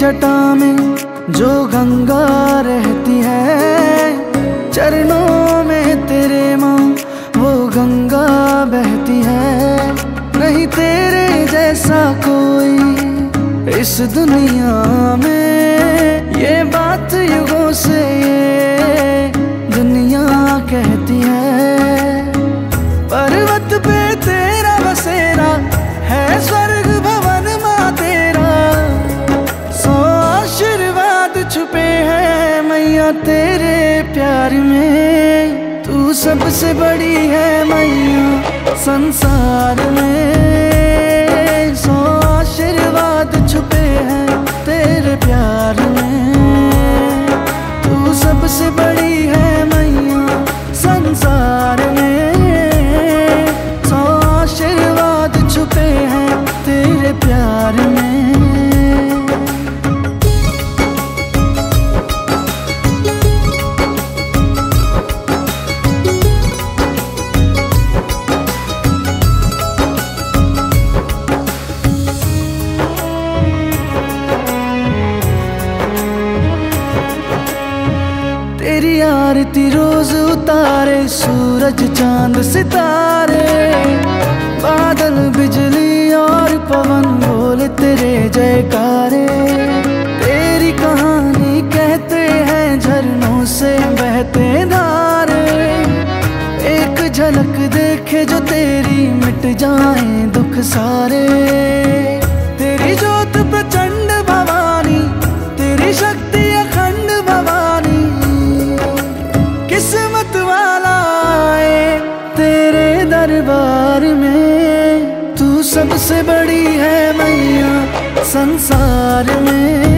जटा में जो गंगा रहती है, चरणों में तेरे माँ वो गंगा बहती है। नहीं तेरे जैसा कोई इस दुनिया में ये बात तेरे प्यार में तू सबसे बड़ी है मैया संसार में। आरती रोज उतारे, सूरज, चाँद, सितारे। बादल, बिजली और पवन बोल तेरे जयकारे। तेरी कहानी कहते हैं, झरनों से बहते धारे एक झलक देखे जो तेरी मिट जाए, दुख सारे। दरबार में तू सबसे बड़ी है मैया संसार में।